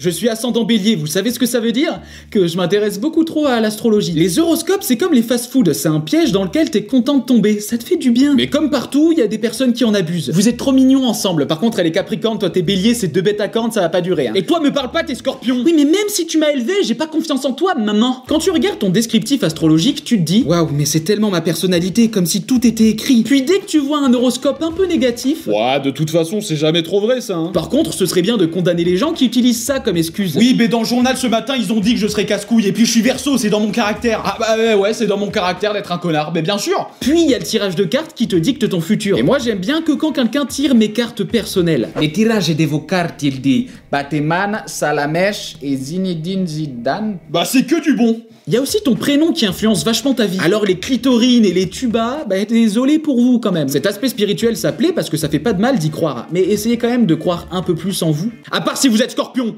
Je suis ascendant bélier, vous savez ce que ça veut dire? Que je m'intéresse beaucoup trop à l'astrologie. Les horoscopes, c'est comme les fast-food, c'est un piège dans lequel t'es content de tomber, ça te fait du bien. Mais comme partout, il y a des personnes qui en abusent. Vous êtes trop mignons ensemble, par contre elle est capricorne, toi t'es bélier, c'est deux bêtes à cornes, ça va pas durer. hein. Et toi me parle pas, t'es scorpion Oui mais même si tu m'as élevé, j'ai pas confiance en toi, maman Quand tu regardes ton descriptif astrologique, tu te dis Waouh, mais c'est tellement ma personnalité, comme si tout était écrit. Puis dès que tu vois un horoscope un peu négatif, Ouais, de toute façon, c'est jamais trop vrai ça. Hein. par contre, ce serait bien de condamner les gens qui utilisent ça comme excuse. Oui, mais dans le journal ce matin, ils ont dit que je serais casse-couille, et puis je suis verso, c'est dans mon caractère. Ah bah ouais, ouais, c'est dans mon caractère d'être un connard, mais bien sûr Puis il y a le tirage de cartes qui te dicte ton futur. Et moi j'aime bien que quand quelqu'un tire mes cartes personnelles. Les tirages de vos cartes, il dit Bateman, Salamèche et Zinedine Zidane. Bah c'est que du bon. Il y a aussi ton prénom qui influence vachement ta vie. Alors les clitorines et les tubas, bah désolé pour vous quand même. Cet aspect spirituel ça plaît parce que ça fait pas de mal d'y croire. Mais essayez quand même de croire un peu plus en vous. À part si vous êtes scorpion